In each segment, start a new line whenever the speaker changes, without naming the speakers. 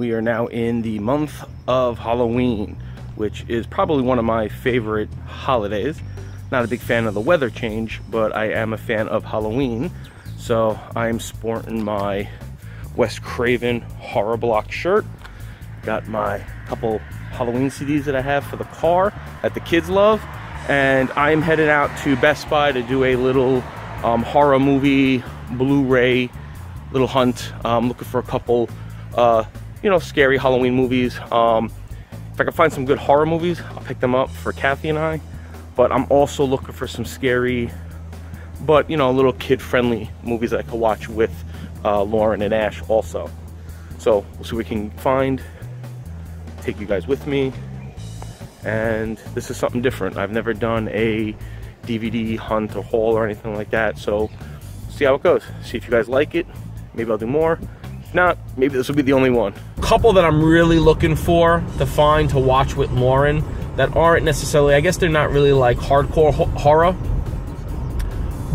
we are now in the month of Halloween, which is probably one of my favorite holidays. Not a big fan of the weather change, but I am a fan of Halloween. So I'm sporting my Wes Craven horror block shirt. Got my couple Halloween CDs that I have for the car that the kids love. And I'm headed out to Best Buy to do a little um, horror movie Blu-ray little hunt. I'm looking for a couple, uh, you know, scary Halloween movies. Um, if I can find some good horror movies, I'll pick them up for Kathy and I. But I'm also looking for some scary, but you know, little kid-friendly movies that I can watch with uh, Lauren and Ash also. So we'll see what we can find. Take you guys with me. And this is something different. I've never done a DVD hunt or haul or anything like that. So see how it goes. See if you guys like it. Maybe I'll do more. If not, maybe this will be the only one. Couple that I'm really looking for to find to watch with Lauren that aren't necessarily, I guess they're not really like hardcore ho horror.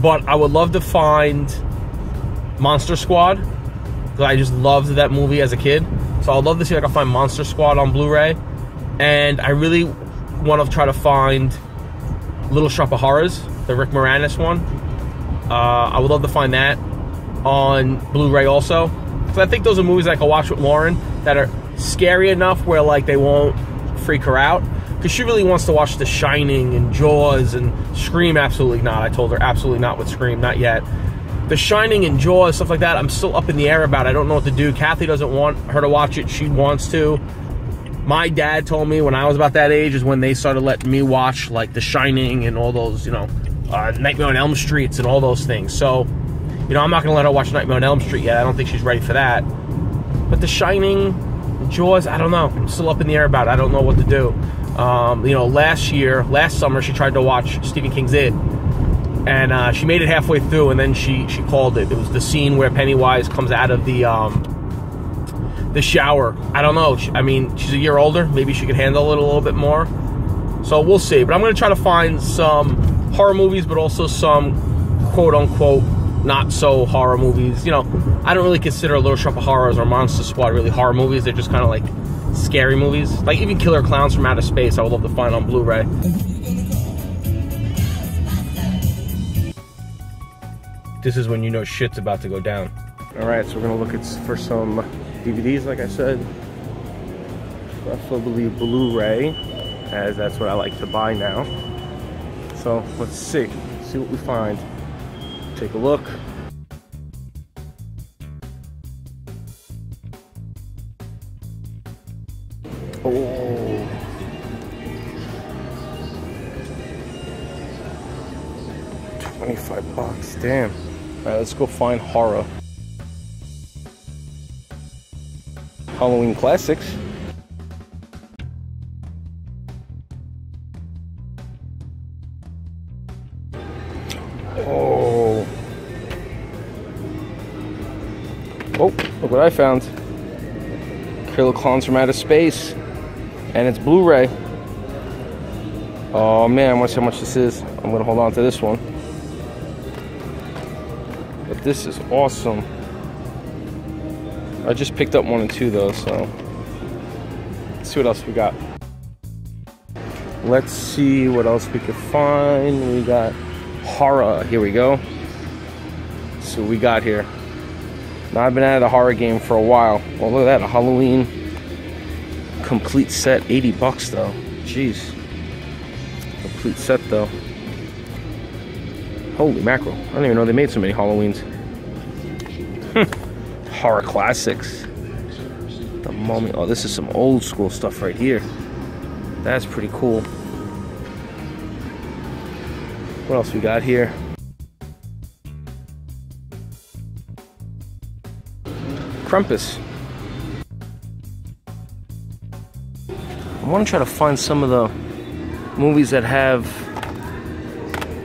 But I would love to find Monster Squad. Because I just loved that movie as a kid. So I'd love to see if I can find Monster Squad on Blu-ray. And I really want to try to find Little Shop of Horrors, the Rick Moranis one. Uh, I would love to find that on Blu-ray also. Because I think those are movies I can watch with Lauren that are scary enough where like they won't freak her out. Because she really wants to watch The Shining and Jaws and Scream. Absolutely not. I told her absolutely not with Scream, not yet. The Shining and Jaws, stuff like that, I'm still up in the air about. I don't know what to do. Kathy doesn't want her to watch it. She wants to. My dad told me when I was about that age is when they started letting me watch like The Shining and all those, you know, uh, Nightmare on Elm Streets and all those things. So, you know, I'm not going to let her watch Nightmare on Elm Street yet. I don't think she's ready for that. But The Shining, Jaws, I don't know. I'm still up in the air about it. I don't know what to do. Um, you know, last year, last summer, she tried to watch Stephen King's It and uh, she made it halfway through, and then she she called it. It was the scene where Pennywise comes out of the um, the shower. I don't know. I mean, she's a year older. Maybe she could handle it a little bit more. So we'll see. But I'm going to try to find some horror movies, but also some quote unquote not so horror movies. You know, I don't really consider Little Shop of Horrors or Monster Squad really horror movies. They're just kind of like scary movies. Like even Killer Clowns from Outer Space, I would love to find on Blu-ray. this is when you know shit's about to go down. All right, so we're gonna look at for some DVDs, like I said, preferably Blu-ray, as that's what I like to buy now. So let's see, see what we find. Take a look. Oh. Twenty-five bucks, damn. Alright, let's go find horror. Halloween classics. Oh. Oh, look what I found. Killer Clowns from Outer Space. And it's Blu-ray. Oh man, I want to see how much this is. I'm gonna hold on to this one. But this is awesome. I just picked up one and two though, so let's see what else we got. Let's see what else we could find. We got horror. Here we go. So we got here. Now I've been out of the horror game for a while. Well, look at that, a Halloween complete set, 80 bucks though. Jeez. Complete set though. Holy mackerel. I don't even know they made so many Halloweens. Horror classics. The Mummy. Oh, this is some old school stuff right here. That's pretty cool. What else we got here? Krampus. I want to try to find some of the movies that have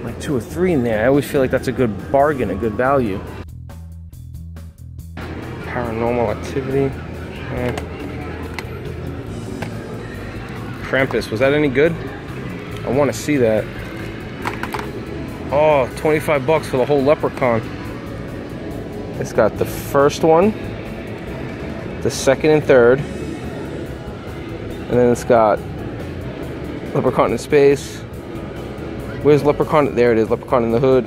like two or three in there. I always feel like that's a good bargain, a good value. Paranormal activity. Eh. Krampus, was that any good? I want to see that. Oh, 25 bucks for the whole leprechaun. It's got the first one, the second and third. And then it's got Leprechaun in Space. Where's Leprechaun? There it is, Leprechaun in the Hood.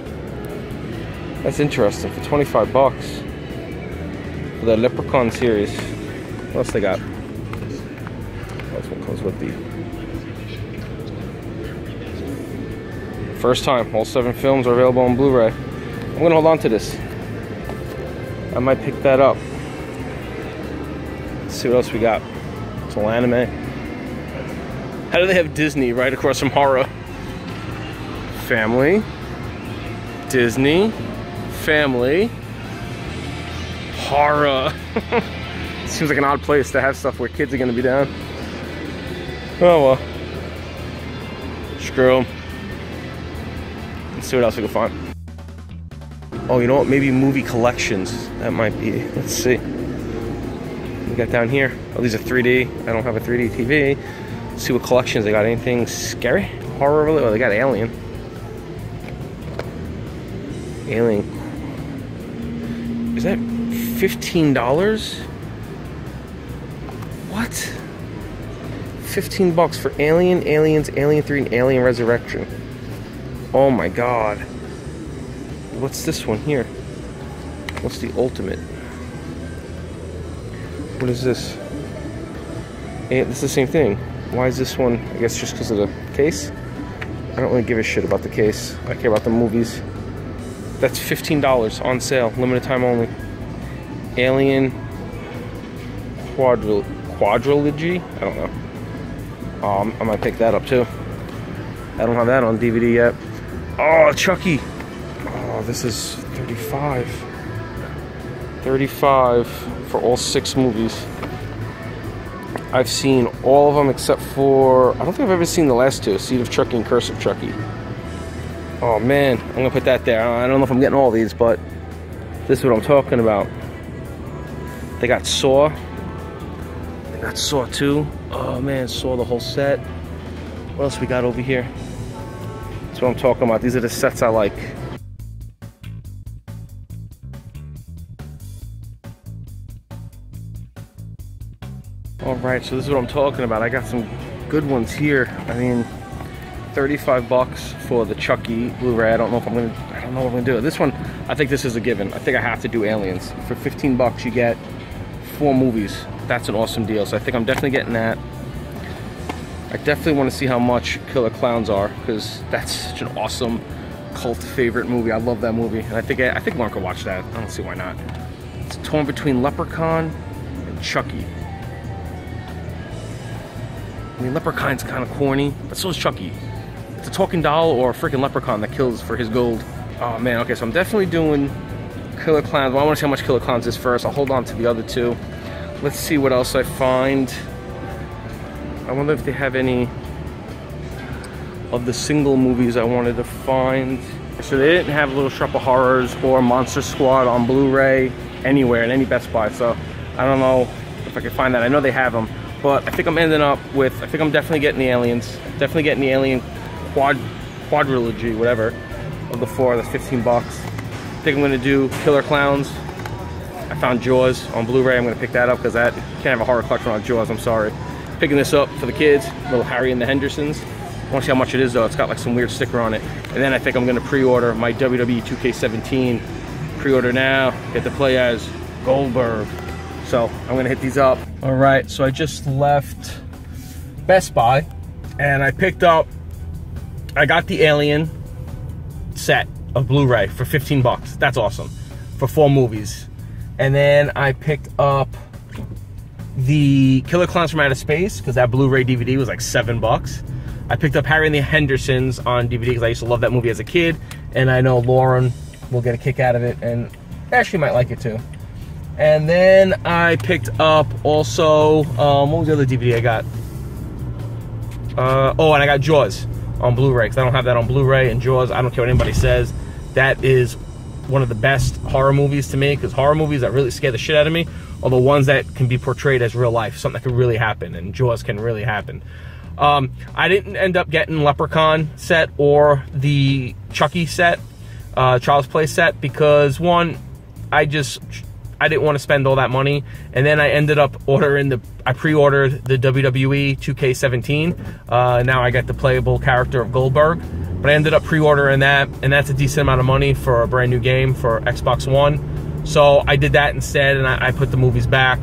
That's interesting, for 25 bucks. For the Leprechaun series. What else they got? That's what comes with the First time, all seven films are available on Blu-ray. I'm gonna hold on to this. I might pick that up. See what else we got. It's all anime. How do they have Disney right across from horror? Family, Disney, family, horror. Seems like an odd place to have stuff where kids are gonna be down. Oh well. Screw them. Let's see what else we can find. Oh, you know what? Maybe movie collections. That might be. Let's see. We got down here. Oh, these are 3D. I don't have a 3D TV. Let's see what collections they got. Anything scary? Horror really? Oh, they got Alien. Alien. Is that $15? What? 15 bucks for Alien, Aliens, Alien 3, and Alien Resurrection. Oh my god. What's this one here? What's the ultimate? What is this? And it's the same thing. Why is this one? I guess just because of the case? I don't really give a shit about the case. I care about the movies. That's $15 on sale, limited time only. Alien Quadril Quadrilogy? I don't know. Um, I might pick that up too. I don't have that on DVD yet. Oh, Chucky. Oh, this is 35. 35 for all six movies. I've seen all of them except for, I don't think I've ever seen the last two, Seed of Chucky and Curse of Chucky. Oh man, I'm gonna put that there. I don't know if I'm getting all these, but this is what I'm talking about. They got Saw. They got Saw 2. Oh man, Saw the whole set. What else we got over here? That's what I'm talking about. These are the sets I like. Right, so this is what I'm talking about. I got some good ones here. I mean, 35 bucks for the Chucky Blu-ray. I don't know if I'm gonna, I don't know what I'm gonna do. This one, I think this is a given. I think I have to do Aliens. For 15 bucks, you get four movies. That's an awesome deal. So I think I'm definitely getting that. I definitely want to see how much Killer Clowns are because that's such an awesome cult favorite movie. I love that movie, and I think I think Mark could watch that. I don't see why not. It's torn between Leprechaun and Chucky. Mean, Leprechauns kind of corny, but so is Chucky. It's a talking doll or a freaking leprechaun that kills for his gold. Oh man, okay, so I'm definitely doing Killer Clowns. Well, I want to see how much Killer Clowns is first. I'll hold on to the other two. Let's see what else I find. I wonder if they have any of the single movies I wanted to find. So they didn't have Little Shop of Horrors or Monster Squad on Blu-ray anywhere in any Best Buy. So I don't know if I can find that. I know they have them, but I think I'm ending up with, I think I'm definitely getting the Aliens. Definitely getting the Alien quad, quadrilogy, whatever, of the four. That's 15 bucks. I think I'm gonna do Killer Clowns. I found Jaws on Blu-ray. I'm gonna pick that up because that can't have a horror collection on Jaws. I'm sorry picking this up for the kids, little Harry and the Hendersons. I want to see how much it is though. It's got like some weird sticker on it. And then I think I'm to pre-order my WWE 2K17. Pre-order now, get to play as Goldberg. So I'm to hit these up. All right, so I just left Best Buy and I picked up, I got the Alien set of Blu-ray for 15 bucks. That's awesome. For four movies. And then I picked up the Killer Clowns from Outer Space because that Blu-ray DVD was like seven bucks. I picked up Harry and the Hendersons on DVD because I used to love that movie as a kid, and I know Lauren will get a kick out of it, and Ashley might like it too. And then I picked up also, um, what was the other DVD I got? Uh, oh, and I got Jaws on Blu-ray because I don't have that on Blu-ray. And Jaws, I don't care what anybody says, that is one of the best horror movies to me because horror movies that really scare the shit out of me are the ones that can be portrayed as real life, something that can really happen, and Jaws can really happen. Um, I didn't end up getting Leprechaun set or the Chucky set, uh, Child's Play set, because one, I just, I didn't want to spend all that money. And then I ended up ordering the, I pre-ordered the WWE 2K17. Uh, now I got the playable character of Goldberg. But I ended up pre-ordering that, and that's a decent amount of money for a brand new game for Xbox One. So I did that instead, and I, I put the movies back.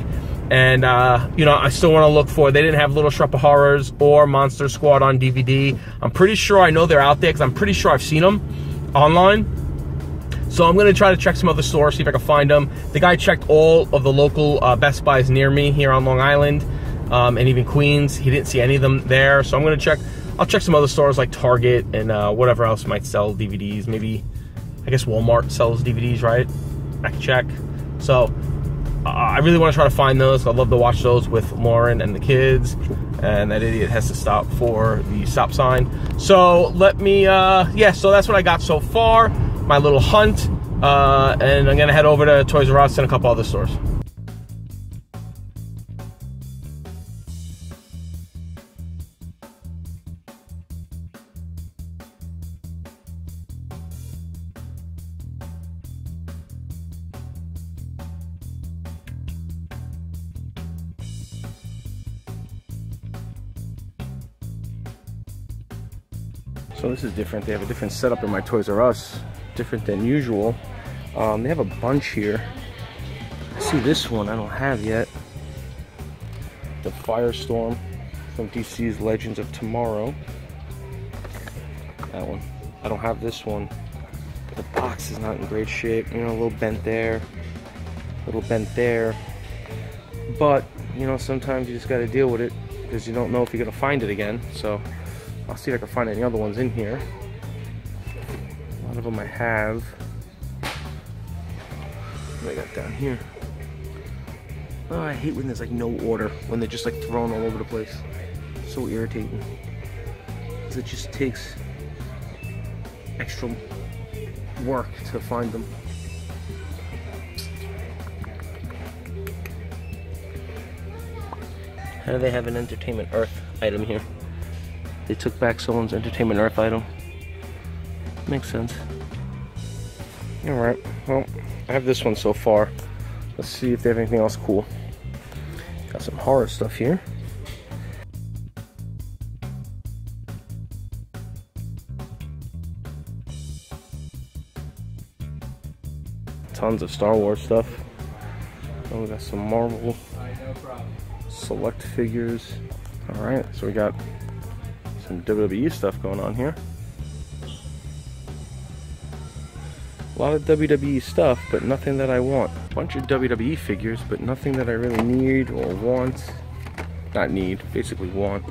And, uh, you know, I still want to look for, they didn't have Little Shop of Horrors or Monster Squad on DVD. I'm pretty sure I know they're out there because I'm pretty sure I've seen them online. So I'm to try to check some other stores, see if I can find them. The guy checked all of the local uh, Best Buys near me here on Long Island um, and even Queens. He didn't see any of them there. So I'm to check, I'll check some other stores like Target and uh, whatever else might sell DVDs. Maybe, I guess Walmart sells DVDs, right? I can check. So I really want to try to find those. I love to watch those with Lauren and the kids. And that idiot has to stop for the stop sign. So let me, uh, yeah, so that's what I got so far. My little hunt. Uh, and I'm to head over to Toys R Us and a couple other stores. So this is different. They have a different setup in my Toys R Us, different than usual. Um, they have a bunch here. I see this one I don't have yet. The Firestorm from DC's Legends of Tomorrow. That one. I don't have this one. The box is not in great shape. You know, a little bent there, a little bent there. But, you know, sometimes you just got to deal with it because you don't know if you're going to find it again. So I'll see if I can find any other ones in here. A lot of them I have. What I got down here? Oh, I hate when there's like no order, when they're just like thrown all over the place. So irritating. Because it just takes extra work to find them. How do they have an Entertainment Earth item here? They took back someone's Entertainment Earth item. Makes sense. Alright, well, I have this one so far. Let's see if they have anything else cool. Got some horror stuff here. Tons of Star Wars stuff. Oh, we got some Marvel select figures. Alright, so we got some WWE stuff going on here. A lot of WWE stuff, but nothing that I want. A bunch of WWE figures, but nothing that I really need or want. Not need, basically want.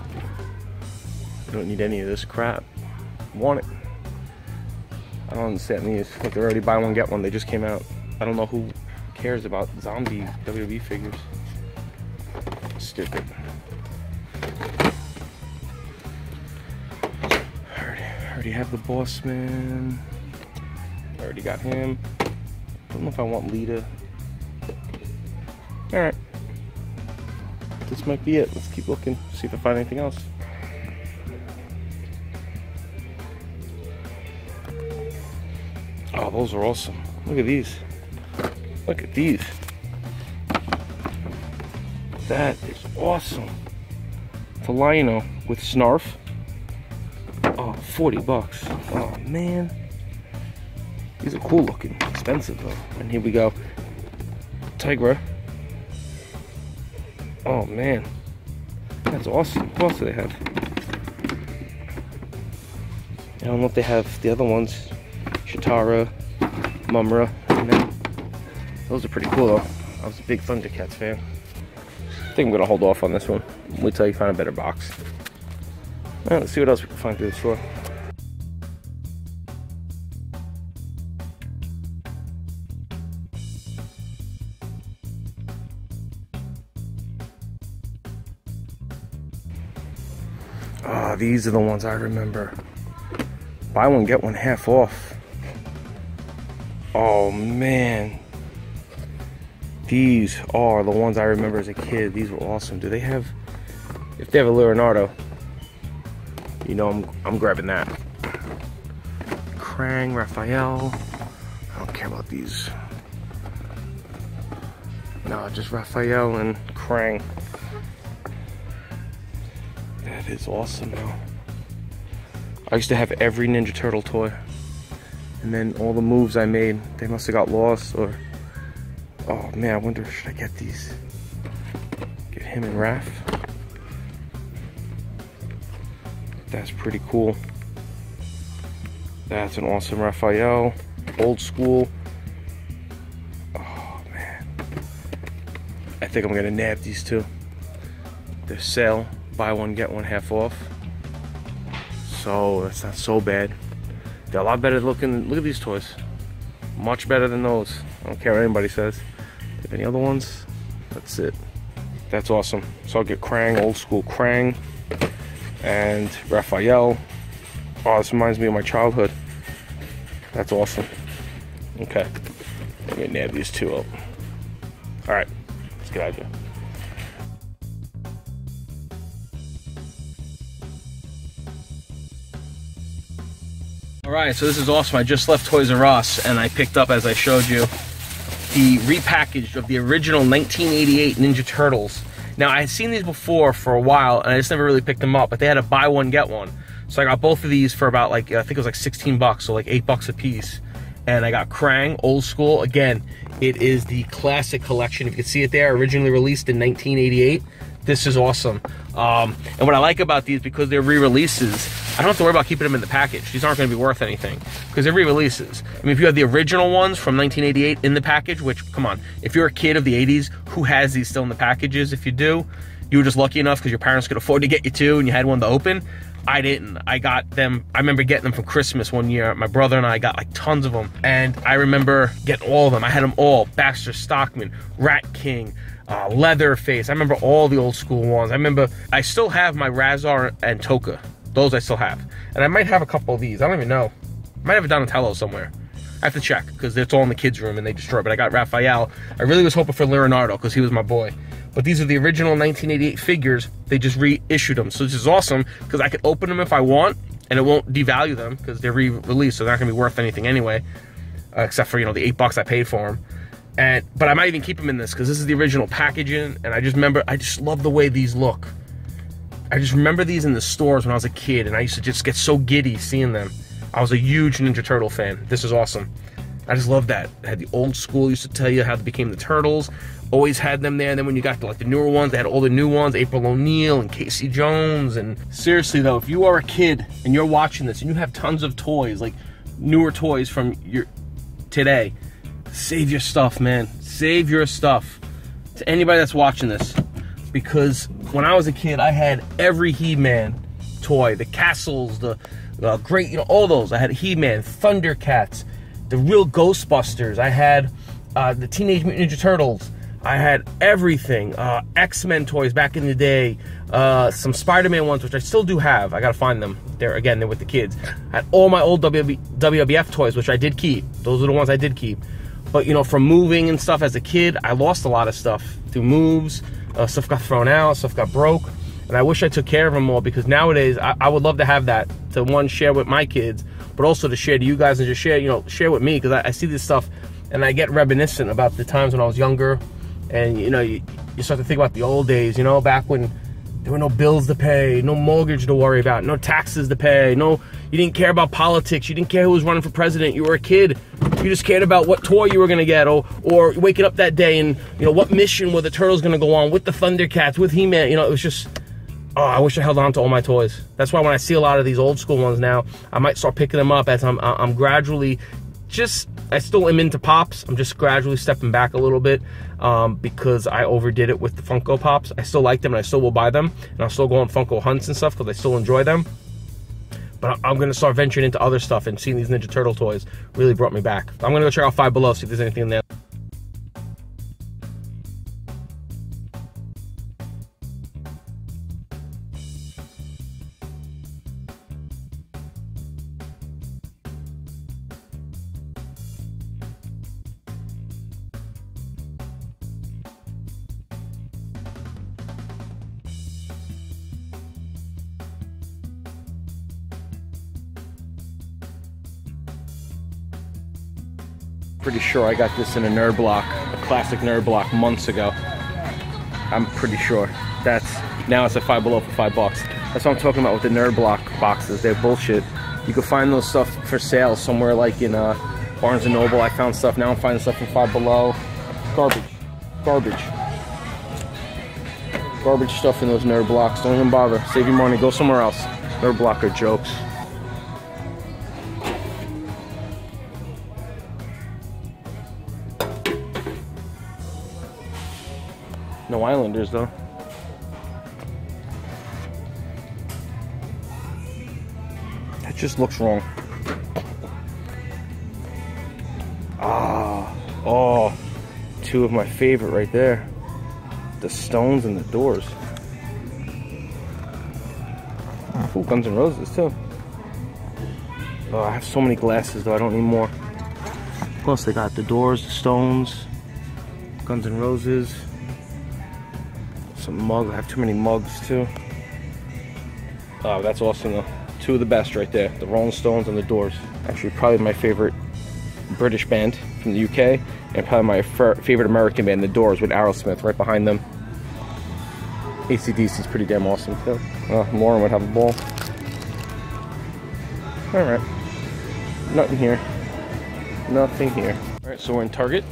I don't need any of this crap. Want it. I don't understand these. Like they're already buy one, get one. They just came out. I don't know who cares about zombie WWE figures. Stupid. I already have the boss man. Already got him. I don't know if I want Lita. Alright. This might be it. Let's keep looking, see if I find anything else. Oh, those are awesome. Look at these. Look at these. That is awesome. Felino with Snarf. Oh, 40 bucks. Oh, man. These are cool looking. Expensive, though. And here we go. Tygra. Oh, man. That's awesome. What else do they have? I don't know if they have the other ones. Cheetara, Mumm-Ra, and then those are pretty cool though. I was a big Thundercats fan. I think I'm gonna hold off on this one. Wait till you find a better box. Right, let's see what else we can find through the store. These are the ones I remember. Buy one, get one half off. Oh man. These are the ones I remember as a kid. These were awesome. Do they have, if they have a Leonardo, you know I'm, I'm grabbing that. Krang, Raphael. I don't care about these. No, just Raphael and Krang. Is awesome though. I used to have every Ninja Turtle toy. And then all the moves I made, they must have got lost or... Oh man, I wonder, should I get these? Get him and Raph. That's pretty cool. That's an awesome Raphael. Old school. Oh man. I think I'm gonna nab these two. They're sale. Buy one, get one half off. So that's not so bad. They're a lot better looking. Look at these toys. Much better than those. I don't care what anybody says. Any other ones, that's it. That's awesome. So I'll get Krang, old school Krang, and Raphael. Oh, this reminds me of my childhood. That's awesome. Okay. Let me nab these two up. Alright, let's get out of here. Alright, so this is awesome. I just left Toys R Us and I picked up, as I showed you, the repackaged of the original 1988 Ninja Turtles. Now, I had seen these before for a while and I just never really picked them up, but they had a buy one, get one. So I got both of these for about like, I think it was like 16 bucks, so like 8 bucks a piece. And I got Krang, old school. Again, it is the classic collection. If you can see it there, originally released in 1988. This is awesome. Um, and what I like about these, because they're re-releases, I don't have to worry about keeping them in the package. These aren't going to be worth anything because they're re-releases. I mean, if you have the original ones from 1988 in the package, which, come on, if you're a kid of the 80s, who has these still in the packages? If you do, you were just lucky enough because your parents could afford to get you two and you had one to open. I didn't. I got them. I remember getting them for Christmas one year. My brother and I got like tons of them. And I remember getting all of them. I had them all. Baxter Stockman, Rat King, uh, Leatherface. I remember all the old school ones. I remember I still have my Rahzar and Tokka. Those I still have. And I might have a couple of these. I don't even know. I might have a Donatello somewhere. I have to check because it's all in the kids' room and they destroy. But I got Raphael. I really was hoping for Leonardo because he was my boy. But these are the original 1988 figures. They just reissued them. So this is awesome because I can open them if I want and it won't devalue them because they're re-released. So they're not going to be worth anything anyway. Uh, except for, you know, the eight bucks I paid for them. And, but I might even keep them in this because this is the original packaging. And I just remember, I just love the way these look. I just remember these in the stores when I was a kid. And I used to just get so giddy seeing them. I was a huge Ninja Turtle fan. This is awesome. I just love that. I had the old school used to tell you how they became the turtles. Always had them there. And then when you got to like the newer ones, they had all the new ones, April O'Neil and Casey Jones. And seriously though, if you are a kid and you're watching this and you have tons of toys, like newer toys from your today, save your stuff, man. Save your stuff. To anybody that's watching this. Because when I was a kid, I had every He-Man toy, the castles, the uh, great, you know, all those. I had He-Man, Thundercats, the real Ghostbusters. I had uh, the Teenage Mutant Ninja Turtles. I had everything. Uh, X-Men toys back in the day. Uh, some Spider-Man ones, which I still do have. I gotta find them. They're again, they're with the kids. I had all my old WB, WWF toys, which I did keep. Those are the ones I did keep. But you know, from moving and stuff as a kid, I lost a lot of stuff through moves. Uh, stuff got thrown out. Stuff got broke. And I wish I took care of them more because nowadays I, I would love to have that to one share with my kids, but also to share to you guys and just share, you know, share with me because I, I see this stuff and I get reminiscent about the times when I was younger and you know you, you start to think about the old days you know back when there were no bills to pay no mortgage to worry about no taxes to pay no you didn't care about politics you didn't care who was running for president you were a kid you just cared about what toy you were going to get or or waking up that day and you know what mission were the turtles going to go on with the thundercats with he-man you know it was just oh i wish i held on to all my toys that's why when i see a lot of these old school ones now i might start picking them up as i'm i'm gradually just I still am into pops. I'm just gradually stepping back a little bit um, because I overdid it with the Funko Pops. I still like them and I still will buy them. And I'll still go on Funko hunts and stuff because I still enjoy them. But I'm to start venturing into other stuff and seeing these Ninja Turtle toys really brought me back. I'm to go check out Five Below, see if there's anything in there. Sure I got this in a nerd block, a classic nerd block months ago. I'm pretty sure. That's now it's a five below for five bucks. That's what I'm talking about with the nerd block boxes. They're bullshit. You can find those stuff for sale somewhere like in uh, Barnes and Noble. I found stuff. Now I'm finding stuff in Five Below. Garbage. Garbage. Garbage stuff in those nerd blocks. Don't even bother. Save your money. Go somewhere else. Nerd block are jokes. No Islanders though. That just looks wrong. Ah, oh, two of my favorite right there. The stones and the doors. Ooh, Guns N' Roses too. Oh, I have so many glasses though, I don't need more. Plus they got the doors, the stones, Guns N' Roses. Some mugs, I have too many mugs too. Oh, that's awesome though. Two of the best right there, the Rolling Stones and the Doors. Actually, probably my favorite British band from the UK, and probably my favorite American band, The Doors, with Aerosmith right behind them. ACDC is pretty damn awesome too. Well, Lauren would have a ball. Alright. Nothing here. Nothing here. Alright, so we're in Target.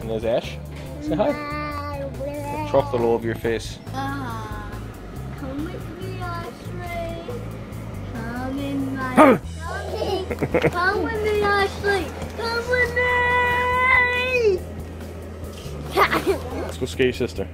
And there's Ash. Say hi. Chocolate all over your face.
Uh, come with me, Ashley. Come in my... come with me, Ashley. Come with me.
Let's go skate your sister.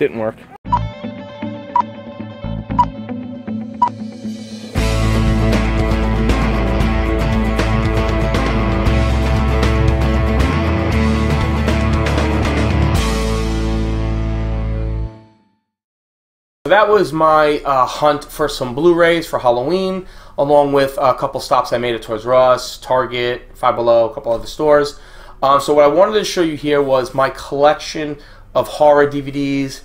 Didn't work. that was my uh, hunt for some Blu-rays for Halloween, along with a couple stops I made at Toys R Us, Target, Five Below, a couple other stores. Um, so what I wanted to show you here was my collection of horror DVDs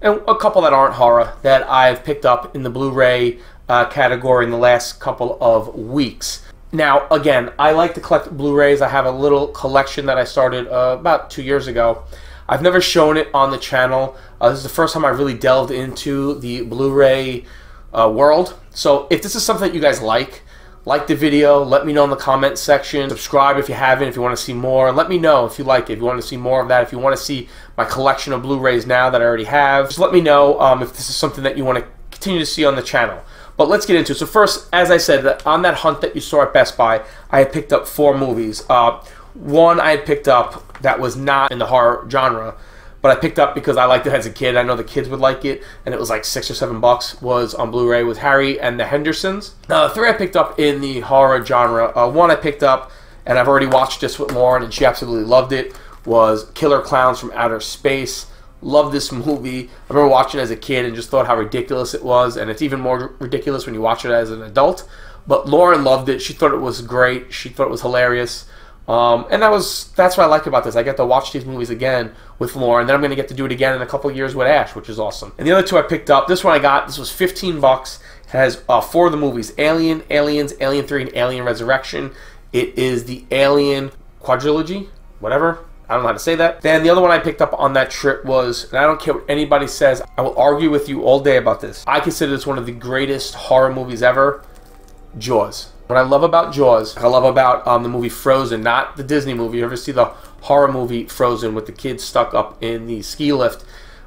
and a couple that aren't horror that I've picked up in the Blu-ray uh, category in the last couple of weeks. Now, again, I like to collect Blu-rays. I have a little collection that I started uh, about two years ago. I've never shown it on the channel. Uh, this is the first time I really delved into the Blu-ray uh, world. So if this is something that you guys like, like the video, let me know in the comment section. Subscribe if you haven't, if you want to see more. And let me know if you like it, if you want to see more of that, if you want to see my collection of Blu-rays now that I already have. Just let me know um, if this is something that you want to continue to see on the channel. But let's get into it. So first, as I said, on that hunt that you saw at Best Buy, I had picked up four movies. Uh, one I had picked up that was not in the horror genre, but I picked up because I liked it as a kid. I know the kids would like it, and it was like six or seven bucks. Was on Blu-ray with Harry and the Hendersons. Uh, three I picked up in the horror genre. Uh, one I picked up, and I've already watched this with Lauren, and she absolutely loved it. Was Killer Clowns from Outer Space. Love this movie. I remember watching it as a kid and just thought how ridiculous it was, and it's even more ridiculous when you watch it as an adult. But Lauren loved it. She thought it was great. She thought it was hilarious. Um, and that was that's what I like about this. I get to watch these movies again with Lauren. Then I'm going to get to do it again in a couple of years with Ash, which is awesome. And the other two I picked up. This one I got. This was 15 bucks. It has uh, four of the movies: Alien, Aliens, Alien 3, and Alien Resurrection. It is the Alien quadrilogy, whatever. I don't know how to say that. Then the other one I picked up on that trip was, and I don't care what anybody says, I will argue with you all day about this. I consider this one of the greatest horror movies ever. Jaws. What I love about Jaws, I love about um, the movie Frozen, not the Disney movie. You ever see the horror movie Frozen with the kids stuck up in the ski lift?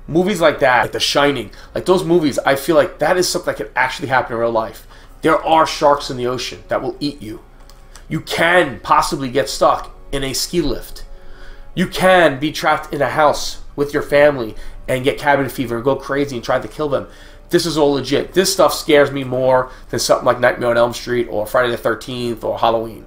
Movies like that, like The Shining, like those movies, I feel like that is something that could actually happen in real life. There are sharks in the ocean that will eat you. You can possibly get stuck in a ski lift. You can be trapped in a house with your family and get cabin fever and go crazy and try to kill them this is all legit. This stuff scares me more than something like Nightmare on Elm Street or Friday the 13th or Halloween.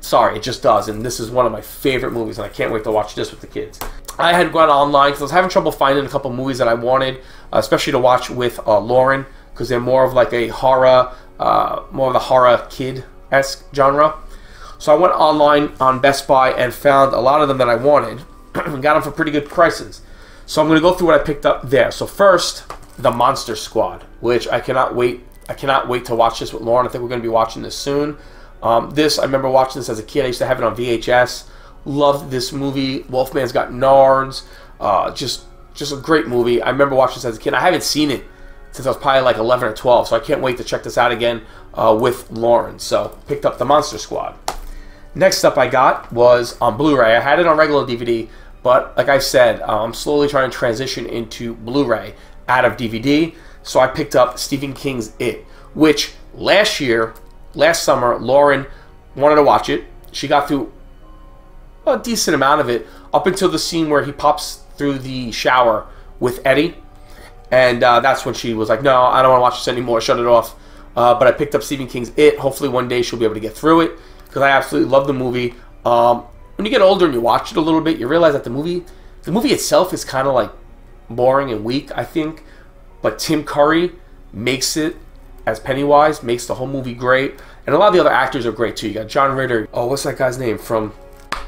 Sorry, it just does. And this is one of my favorite movies, and I can't wait to watch this with the kids. I had gone online because I was having trouble finding a couple movies that I wanted, uh, especially to watch with uh, Lauren because they're more of like a horror, uh, more of the horror kid esque genre. So I went online on Best Buy and found a lot of them that I wanted. And got them for pretty good prices. So I'm going to go through what I picked up there. So first, the Monster Squad, which I cannot wait. I cannot wait to watch this with Lauren. I think we're going to be watching this soon. Um, this I remember watching this as a kid. I used to have it on VHS. Loved this movie. Wolfman's got nards. Uh, just just a great movie. I remember watching this as a kid. I haven't seen it since I was probably like 11 or 12, so I can't wait to check this out again uh, with Lauren. So picked up the Monster Squad. Next up I got was on Blu-ray. I had it on regular DVD, but like I said, I'm slowly trying to transition into Blu-ray out of DVD. So I picked up Stephen King's It, which last year, last summer, Lauren wanted to watch it. She got through a decent amount of it up until the scene where he pops through the shower with Eddie. And uh, that's when she was like, no, I don't want to watch this anymore. Shut it off. Uh, but I picked up Stephen King's It. Hopefully one day she'll be able to get through it because I absolutely love the movie. Um, when you get older and you watch it a little bit, you realize that the movie, the movie itself is kind of like boring and weak, I think. But Tim Curry makes it as Pennywise, makes the whole movie great. And a lot of the other actors are great too. You got John Ritter. Oh, what's that guy's name from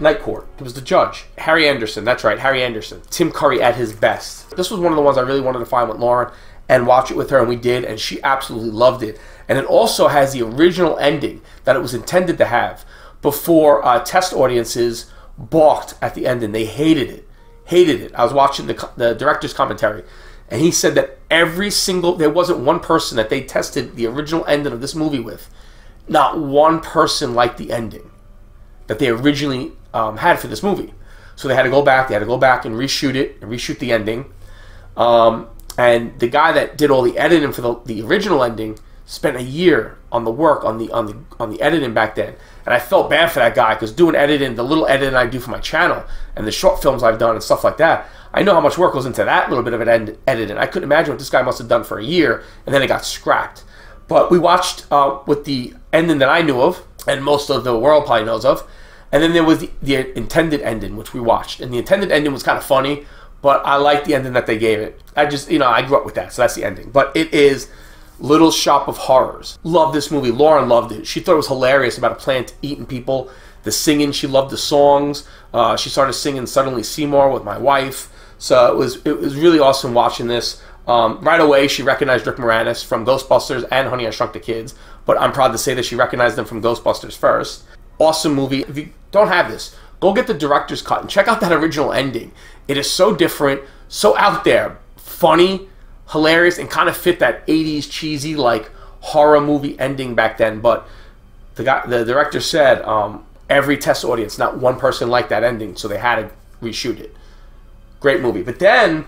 Night Court? It was the judge. Harry Anderson. That's right, Harry Anderson. Tim Curry at his best. This was one of the ones I really wanted to find with Lauren and watch it with her, and we did, and she absolutely loved it. And it also has the original ending that it was intended to have before uh, test audiences balked at the ending. They hated it. Hated it. I was watching the, the director's commentary, and he said that every single, there wasn't one person that they tested the original ending of this movie with. Not one person liked the ending that they originally um, had for this movie. So they had to go back, they had to go back and reshoot it and reshoot the ending. Um, and the guy that did all the editing for the, the original ending spent a year on the work on the on the on the editing back then. And i felt bad for that guy because doing editing the little editing i do for my channel and the short films i've done and stuff like that i know how much work goes into that little bit of an end editing. I couldn't imagine what this guy must have done for a year and then it got scrapped. But we watched uh, with the ending that i knew of and most of the world probably knows of and then there was the, the intended ending which we watched. And the intended ending was kind of funny but i like the ending that they gave it. I just you know i grew up with that so that's the ending. But it is Little Shop of Horrors. Love this movie. Lauren loved it. She thought it was hilarious about a plant eating people. The singing, she loved the songs. Uh, she started singing "Suddenly Seymour" with my wife. So it was it was really awesome watching this. Um, right away, she recognized Rick Moranis from Ghostbusters and Honey I Shrunk the Kids. But I'm proud to say that she recognized them from Ghostbusters first. Awesome movie. If you don't have this, go get the director's cut and check out that original ending. It is so different, so out there, funny hilarious and kind of fit that 80s cheesy like horror movie ending back then but the guy the director said um, every test audience not one person liked that ending so they had to reshoot it. Great movie. But then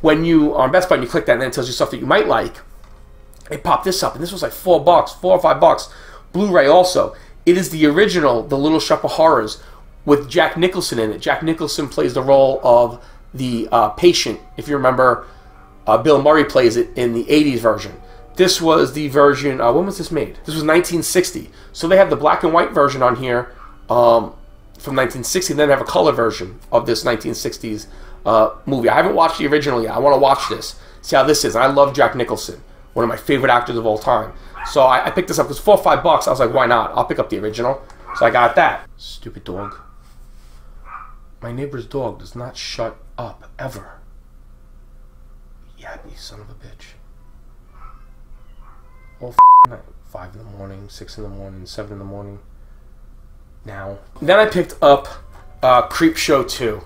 when you on best buy and you click that and then it tells you stuff that you might like it popped this up and this was like four bucks four or five bucks. Blu-ray also. It is the original the little shop of horrors with jack nicholson in it. Jack nicholson plays the role of the uh, patient if you remember uh, Bill Murray plays it in the 80s version. This was the version, uh, when was this made? This was 1960. So they have the black and white version on here um, from 1960, then they have a color version of this 1960s uh, movie. I haven't watched the original yet. I want to watch this, see how this is. And I love Jack Nicholson, one of my favorite actors of all time. So I, I picked this up because four or five bucks. I was like, why not? I'll pick up the original. So I got that. Stupid dog. My neighbor's dog does not shut up ever. Yappy son of a bitch. All night. Five in the morning, six in the morning, seven in the morning. Now. Then I picked up uh, Creepshow 2.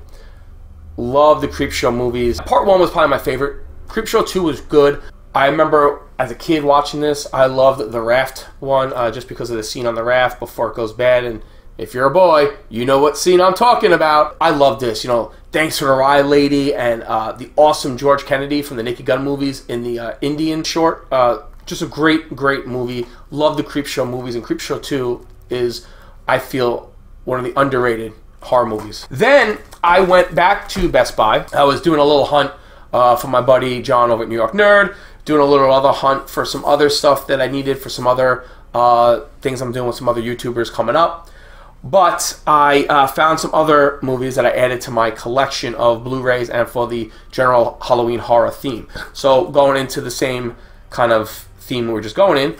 Love the Creepshow movies. Part 1 was probably my favorite. Creepshow 2 was good. I remember as a kid watching this, I loved the raft one uh, just because of the scene on the raft before it goes bad and if you're a boy, you know what scene I'm talking about. I love this. You know, Thanks for the Ride Lady and uh, the awesome George Kennedy from the Naked Gun movies in the uh, Indian short. Uh, just a great, great movie. Love the Creepshow movies, and Creepshow 2 is, I feel, one of the underrated horror movies. Then I went back to Best Buy. I was doing a little hunt uh, for my buddy John over at New York Nerd, doing a little other hunt for some other stuff that I needed for some other uh, things I'm doing with some other YouTubers coming up. But I uh, found some other movies that I added to my collection of Blu-rays and for the general Halloween horror theme. So going into the same kind of theme we were just going in,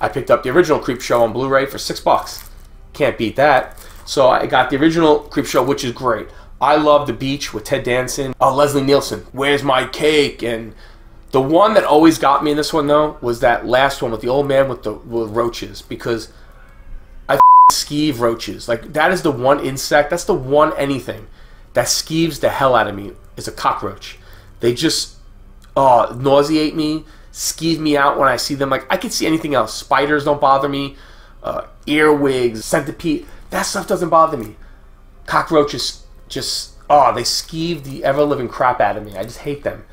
I picked up the original Creepshow on Blu-ray for six bucks. Can't beat that. So I got the original Creepshow, which is great. I love The Beach with Ted Danson, uh, Leslie Nielsen, Where's My Cake, and the one that always got me in this one though was that last one with the old man with the with roaches because skeeve roaches. Like that is the one insect, that's the one anything that skeeves the hell out of me is a cockroach. They just uh, nauseate me, skeeve me out when I see them. Like I can see anything else. Spiders don't bother me. Uh, earwigs, centipede, that stuff doesn't bother me. Cockroaches just oh they skeeve the ever living crap out of me. I just hate them.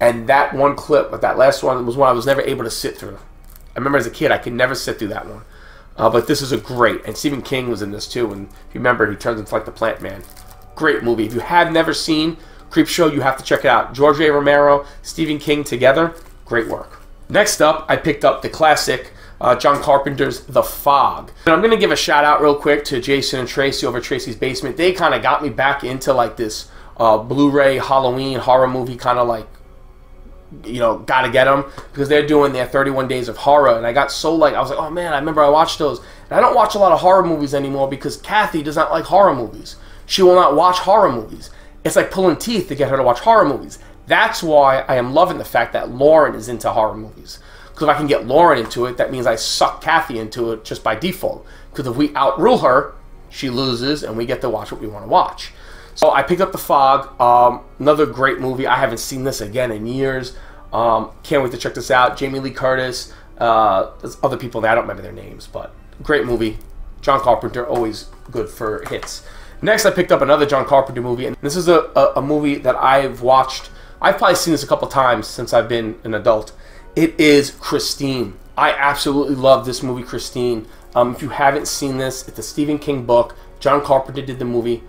And that one clip, but that last one was one I was never able to sit through. I remember as a kid I could never sit through that one. Uh, but this is a great, and Stephen King was in this too. And if you remember, he turns into like the Plant Man. Great movie. If you have never seen Creepshow, you have to check it out. George A. Romero, Stephen King together, great work. Next up, I picked up the classic uh, John Carpenter's The Fog. And I'm going to give a shout out real quick to Jason and Tracy over Tracy's Basement. They kind of got me back into like this uh, Blu-ray Halloween horror movie kind of like you know, gotta get them because they're doing their 31 days of horror. And I got so like, I was like, oh man, I remember I watched those. And I don't watch a lot of horror movies anymore because Kathy does not like horror movies. She will not watch horror movies. It's like pulling teeth to get her to watch horror movies. That's why I am loving the fact that Lauren is into horror movies. Because if I can get Lauren into it, that means I suck Kathy into it just by default. Because if we outrule her, she loses and we get to watch what we want to watch. So I picked up The Fog, um, another great movie. I haven't seen this again in years. Um, can't wait to check this out. Jamie Lee Curtis, uh, other people that I don't remember their names, but great movie. John Carpenter, always good for hits. Next, I picked up another John Carpenter movie, and this is a, a, a movie that I've watched. I've probably seen this a couple times since I've been an adult. It is Christine. I absolutely love this movie, Christine. Um, if you haven't seen this, it's a Stephen King book. John Carpenter did the movie.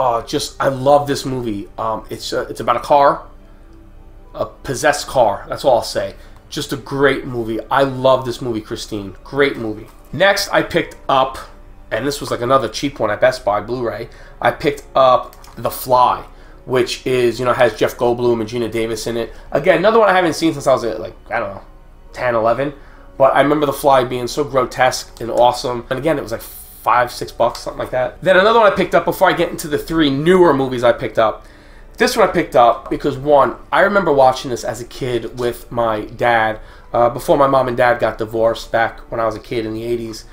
Uh, just I love this movie. Um, it's uh, it's about a car, a possessed car. That's all I'll say. Just a great movie. I love this movie, Christine. Great movie. Next, I picked up, and this was like another cheap one at Best Buy Blu-ray. I picked up The Fly, which is you know has Jeff Goldblum and Geena Davis in it. Again, another one I haven't seen since I was like I don't know, 10, 11. But I remember The Fly being so grotesque and awesome. And again, it was like five, six bucks, something like that. Then another one I picked up before I get into the three newer movies I picked up. This one I picked up because one, I remember watching this as a kid with my dad uh, before my mom and dad got divorced back when I was a kid in the 80s.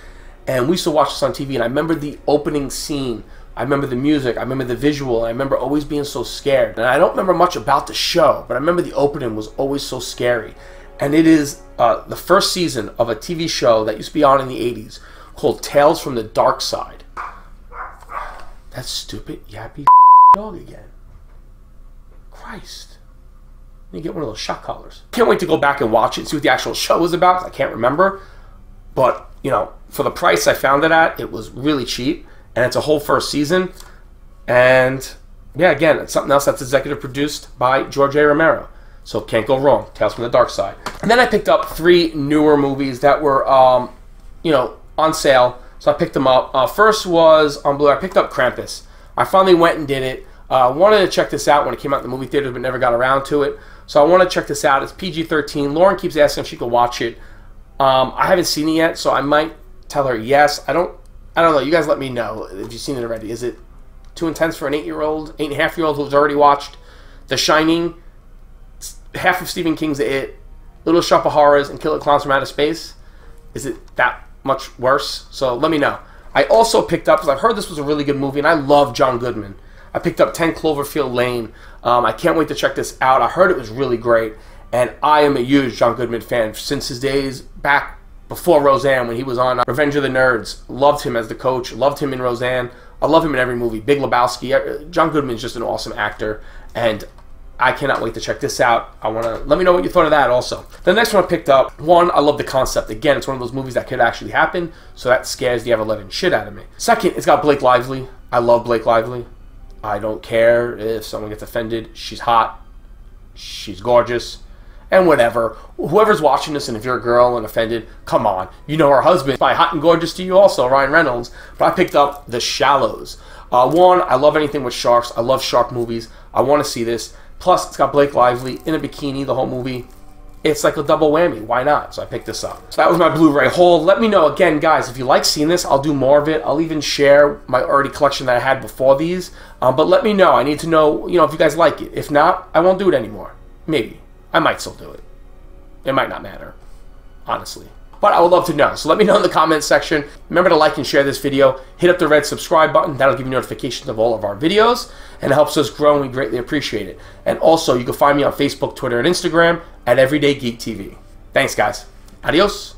And we used to watch this on TV, and I remember the opening scene. I remember the music. I remember the visual. I remember always being so scared. And I don't remember much about the show, but I remember the opening was always so scary. And it is uh, the first season of a TV show that used to be on in the 80s called Tales from the Darkside. That stupid yappy dog again. Christ. You get one of those shock collars. Can't wait to go back and watch it, see what the actual show was about. I can't remember. But, you know, for the price I found it at, it was really cheap. And it's a whole first season. And, yeah, again, it's something else that's executive produced by George A. Romero. So can't go wrong. Tales from the Darkside. And then I picked up three newer movies that were, um, you know, on sale. So I picked them up. Uh, first was on Blue. I picked up Krampus. I finally went and did it. I uh, wanted to check this out when it came out in the movie theaters, but never got around to it. So I want to check this out. It's PG-13. Lauren keeps asking if she could watch it. Um, I haven't seen it yet, so I might tell her yes. I don't. I don't know. You guys let me know if you've seen it already. Is it too intense for an eight-year-old, eight and a half-year-old who's already watched The Shining, half of Stephen King's It, Little Shop of Horrors, and Killer Clowns from Outer Space? Is it that much worse? So let me know. I also picked up because I've heard this was a really good movie, and I love John Goodman. I picked up 10 Cloverfield Lane. Um, I can't wait to check this out. I heard it was really great, and I am a huge John Goodman fan since his days back before Roseanne when he was on Revenge of the Nerds. Loved him as the coach. Loved him in Roseanne. I love him in every movie. Big Lebowski. Uh, John Goodman is just an awesome actor, and I cannot wait to check this out. I want to let me know what you thought of that also. The next one I picked up, one, I love the concept. Again, it's one of those movies that could actually happen, so that scares the ever living shit out of me. Second, it's got Blake Lively. I love Blake Lively. I don't care if someone gets offended. She's hot. She's gorgeous. and whatever. Whoever's watching this, and if you're a girl and offended, come on. You know her husband. By hot and gorgeous to you also, Ryan Reynolds. But I picked up The Shallows. Uh, one, I love anything with sharks. I love shark movies. I want to see this. Plus, it's got Blake Lively in a bikini the whole movie it's like a double whammy. Why not? So I picked this up. So that was my Blu-ray haul. Let me know again, guys, if you like seeing this, I'll do more of it. I'll even share my already collection that I had before these. Um, but let me know. I need to know, you know, if you guys like it. If not, I won't do it anymore. Maybe. I might still do it. It might not matter, honestly. But I would love to know. So let me know in the comments section. Remember to like and share this video. Hit up the red subscribe button. That'll give you notifications of all of our videos and helps us grow and we greatly appreciate it. And also, you can find me on Facebook, Twitter, and Instagram at Everyday Geek TV. Thanks, guys. Adios.